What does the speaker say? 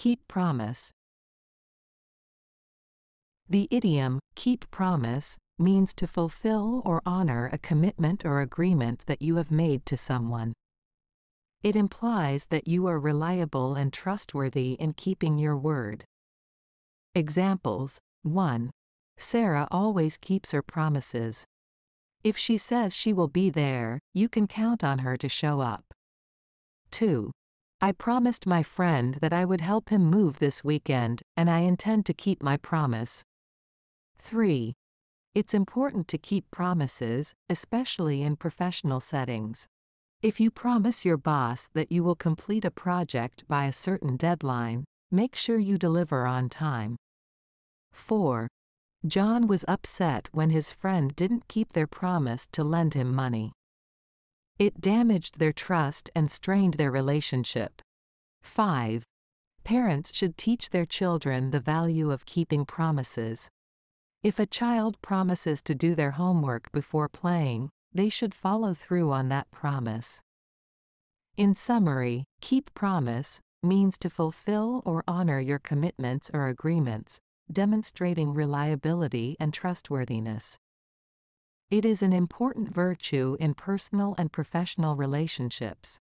Keep promise. The idiom, keep promise, means to fulfill or honor a commitment or agreement that you have made to someone. It implies that you are reliable and trustworthy in keeping your word. Examples 1. Sarah always keeps her promises. If she says she will be there, you can count on her to show up. 2. I promised my friend that I would help him move this weekend, and I intend to keep my promise. 3. It's important to keep promises, especially in professional settings. If you promise your boss that you will complete a project by a certain deadline, make sure you deliver on time. 4. John was upset when his friend didn't keep their promise to lend him money. It damaged their trust and strained their relationship. 5. Parents should teach their children the value of keeping promises. If a child promises to do their homework before playing, they should follow through on that promise. In summary, keep promise means to fulfill or honor your commitments or agreements, demonstrating reliability and trustworthiness. It is an important virtue in personal and professional relationships.